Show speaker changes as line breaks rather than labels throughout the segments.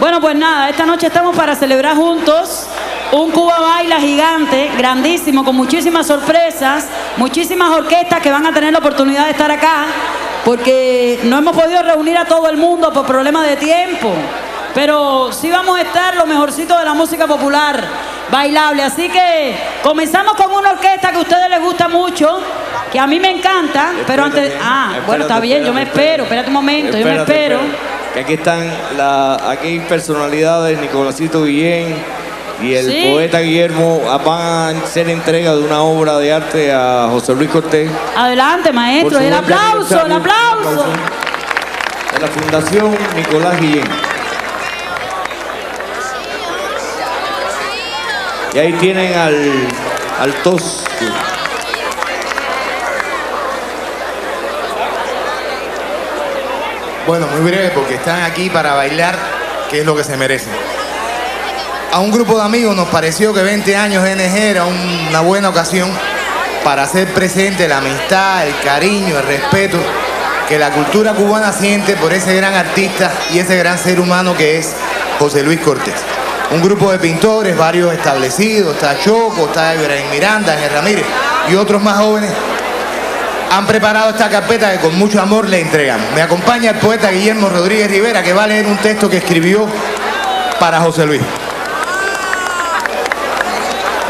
Bueno, pues nada, esta noche estamos para celebrar juntos un Cuba Baila gigante, grandísimo, con muchísimas sorpresas, muchísimas orquestas que van a tener la oportunidad de estar acá, porque no hemos podido reunir a todo el mundo por problemas de tiempo. Pero sí vamos a estar lo mejorcito de la música popular, bailable. Así que comenzamos con una orquesta que a ustedes les gusta mucho, que a mí me encanta, pero antes... Ah, bueno, está bien, yo me espero, espérate un momento, yo me espero.
Que aquí están la, aquí hay personalidades, Nicolásito Guillén y el
Sí.
poeta Guillermo van a hacer entrega de una obra de arte a José Luis Cortés.
Adelante, maestro, el aplauso, el aplauso.
De la Fundación Nicolás Guillén. Y ahí tienen al, al Tosco.
Bueno, muy breve porque están aquí para bailar, que es lo que se merecen. A un grupo de amigos nos pareció que 20 años de NG era una buena ocasión para hacer presente la amistad, el cariño, el respeto que la cultura cubana siente por ese gran artista y ese gran ser humano que es José Luis Cortés. Un grupo de pintores, varios establecidos, está Choco, está Ibrahim Miranda, Ángel Ramírez y otros más jóvenes han preparado esta carpeta que con mucho amor le entregamos. Me acompaña el poeta Guillermo Rodríguez Rivera, que va a leer un texto que escribió para José Luis.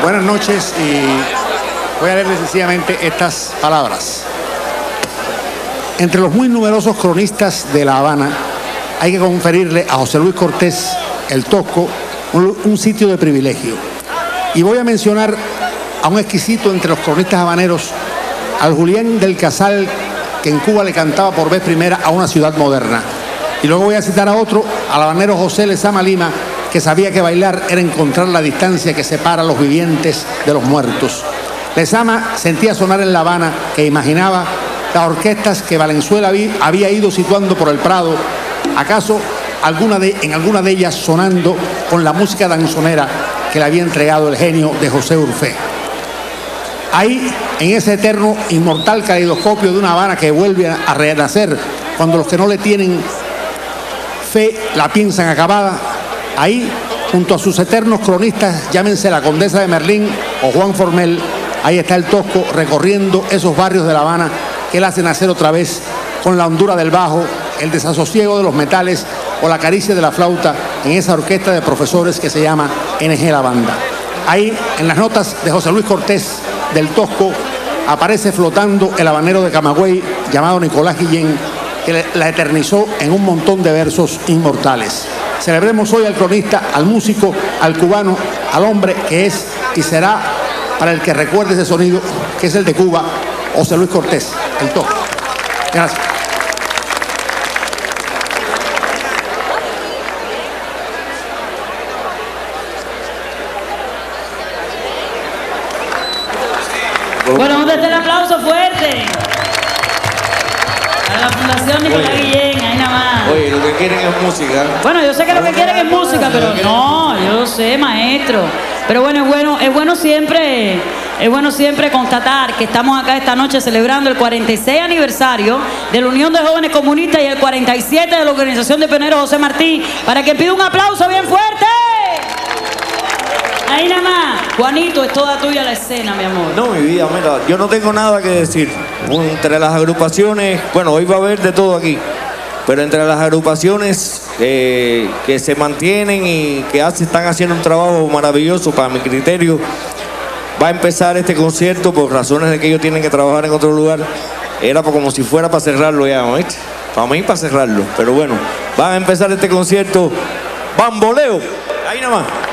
Buenas noches y voy a leerles sencillamente estas palabras. Entre los muy numerosos cronistas de La Habana, hay que conferirle a José Luis Cortés, el Tosco, un sitio de privilegio. Y voy a mencionar a un exquisito entre los cronistas habaneros, al Julián del Casal, que en Cuba le cantaba por vez primera a una ciudad moderna. Y luego voy a citar a otro, al habanero José Lezama Lima, que sabía que bailar era encontrar la distancia que separa a los vivientes de los muertos. Lezama sentía sonar en La Habana, que imaginaba las orquestas que Valenzuela había ido situando por el Prado, acaso alguna de, en alguna de ellas sonando con la música danzonera que le había entregado el genio de José Urfé. Ahí, en ese eterno, inmortal caleidoscopio de una Habana que vuelve a renacer cuando los que no le tienen fe la piensan acabada, ahí, junto a sus eternos cronistas, llámense la Condesa de Merlín o Juan Formel, ahí está el Tosco recorriendo esos barrios de La Habana que él hace nacer otra vez con la hondura del bajo, el desasosiego de los metales o la caricia de la flauta en esa orquesta de profesores que se llama NG La Banda. Ahí, en las notas de José Luis Cortés, del Tosco, aparece flotando el habanero de Camagüey llamado Nicolás Guillén, que la eternizó en un montón de versos inmortales. Celebremos hoy al cronista, al músico, al cubano, al hombre que es y será, para el que recuerde ese sonido, que es el de Cuba, José Luis Cortés, el Tosco. Gracias.
Bueno, ¿dónde está el aplauso fuerte? A la Fundación Nicolás
Oye.
Guillén, ahí nada más.
Oye, lo que quieren es música.
Bueno, yo sé que lo que quieren es música, pero no, yo sé, maestro. Pero bueno, es bueno, es bueno siempre, es bueno siempre constatar que estamos acá esta noche celebrando el 46 aniversario de la Unión de Jóvenes Comunistas y el 47 de la Organización de Pioneros José Martí, para que pida un aplauso bien fuerte. Ahí nada más. Juanito, es toda tuya la escena, mi amor.
No, mi vida, mira, yo no tengo nada que decir. Entre las agrupaciones, bueno, hoy va a haber de todo aquí, pero entre las agrupaciones eh, que se mantienen y que están haciendo un trabajo maravilloso para mi criterio, va a empezar este concierto por razones de que ellos tienen que trabajar en otro lugar. Era como si fuera para cerrarlo ya, ¿no? Para mí para cerrarlo, pero bueno, va a empezar este concierto Bamboleo. Ahí nada más.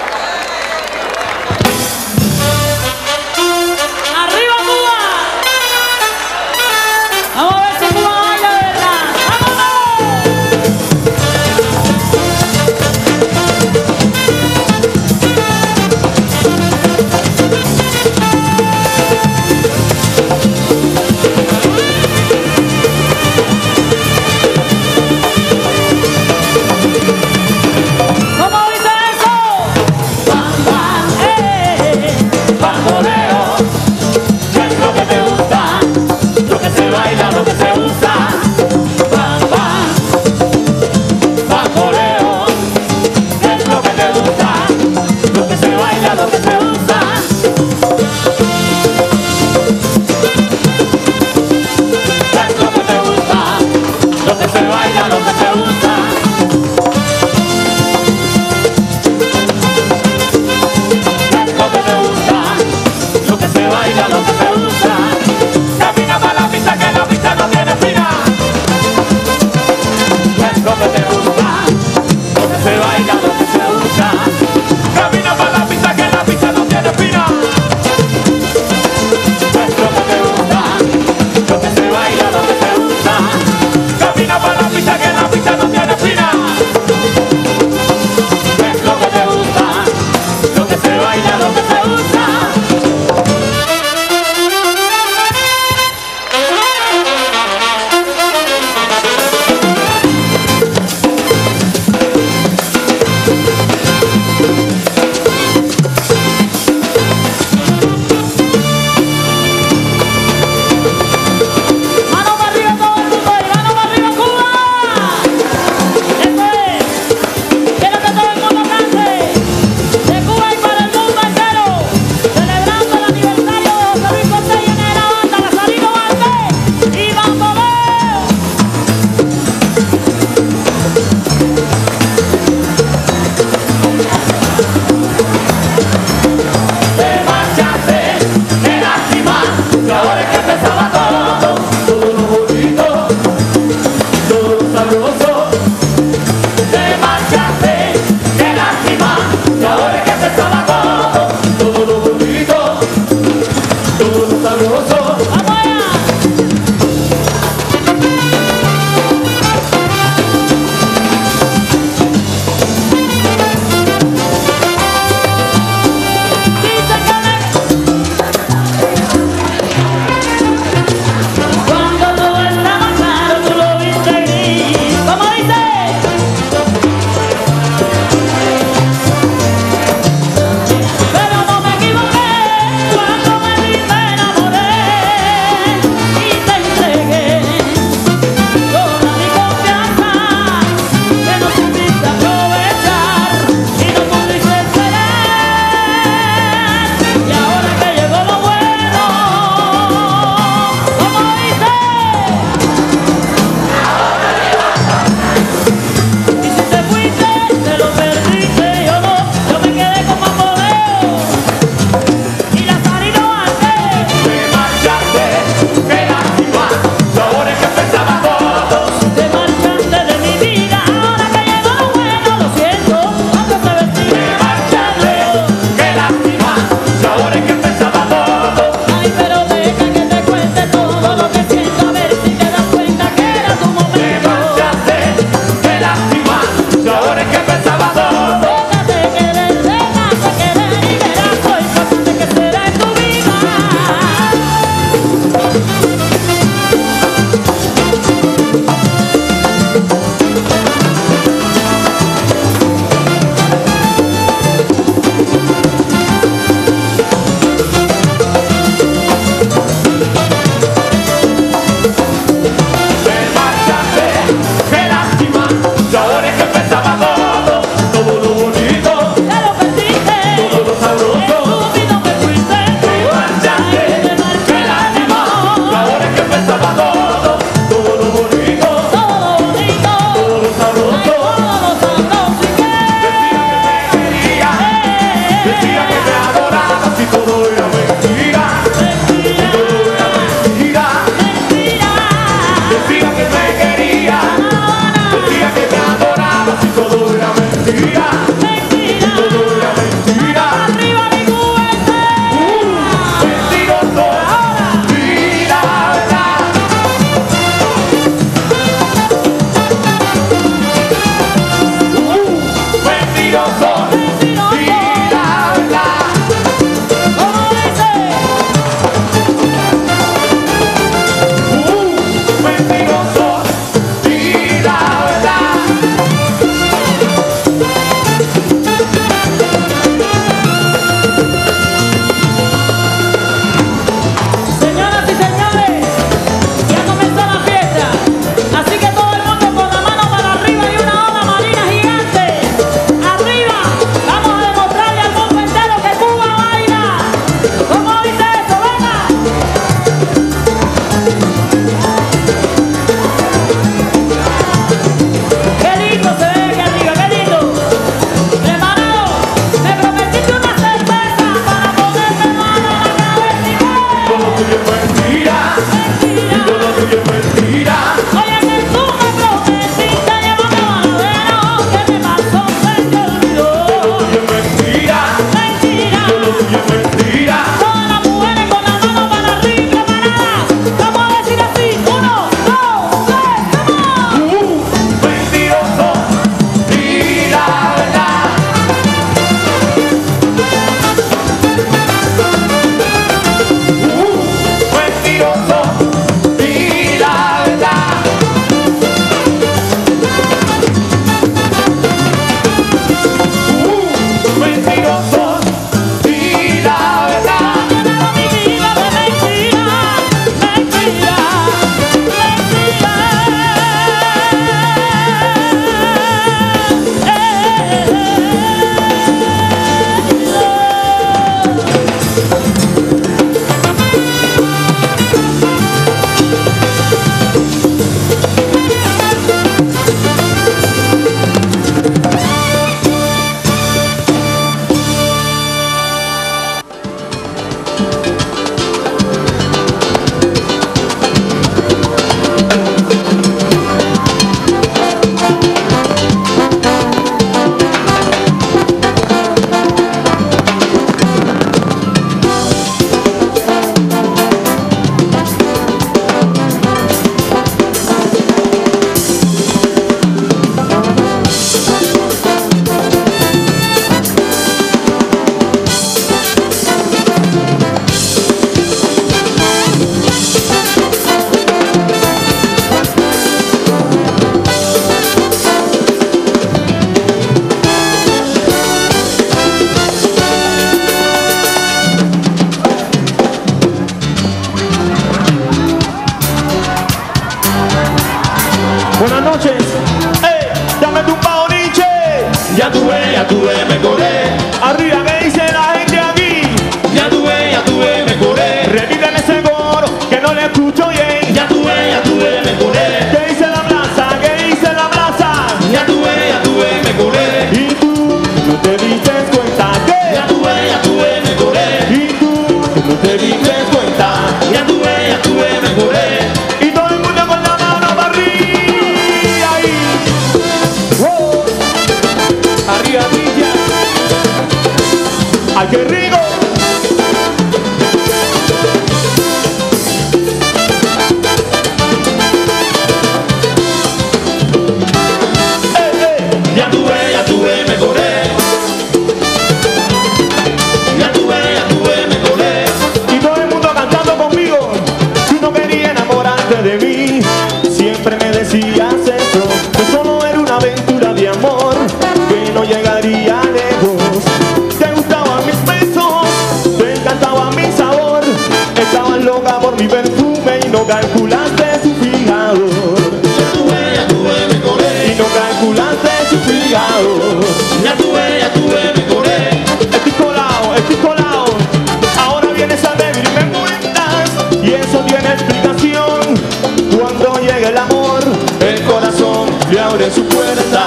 su puerta,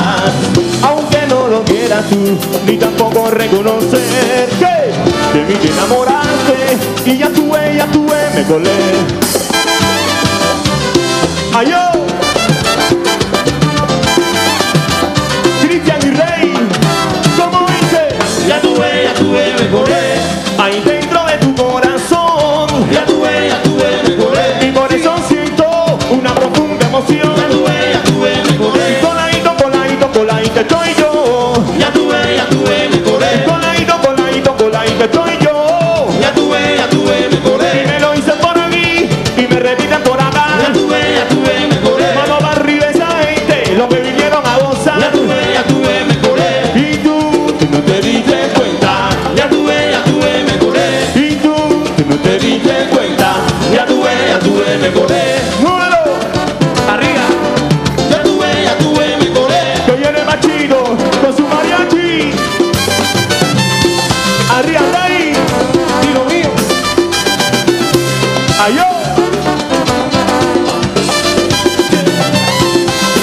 aunque no lo quieras tú, ni tampoco reconocer que de mí te enamoraste y ya tuve, ya tuve, me colé.
Ay, oh. ¡Ayo!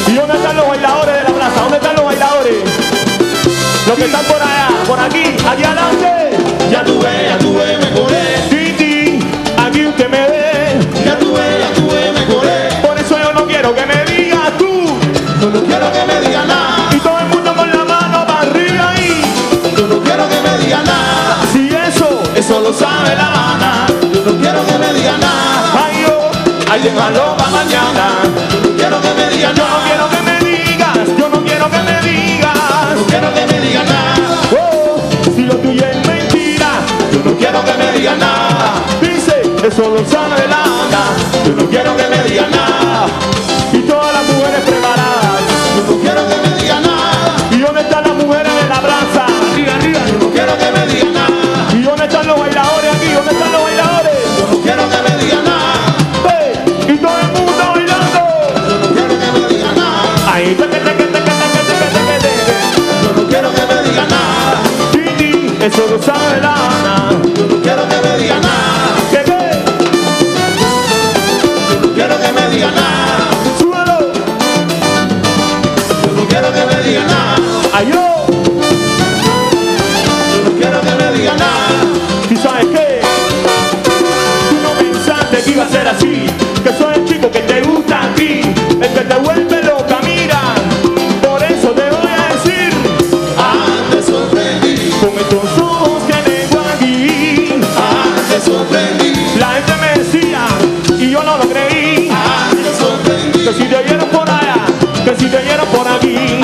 ¿Y dónde están los bailadores de la plaza? ¿Dónde están los bailadores? Los que están por allá, por aquí, allá adelante.
Ya tuve, ya tuve, me colé.
Titi, aquí usted me ve.
Ya tuve, ya tuve, me colé.
Por eso yo no quiero que me digas tú.
Yo no quiero que me digas nada.
Y todo el mundo con la mano para arriba ahí.
Yo no quiero que me digas nada.
Si eso, eso lo sabe la Habana.
No
alguien aloba mañana.
Quiero que me
yo no quiero que me digas, yo no quiero que me digas,
no quiero que me digan nada.
Oh, si lo tuyo mentira,
yo no quiero que me nada.
Dice, eso lo sabe la
yo no quiero que me digan nada.
Sorry. si te vieron por aquí.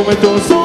Está la gente que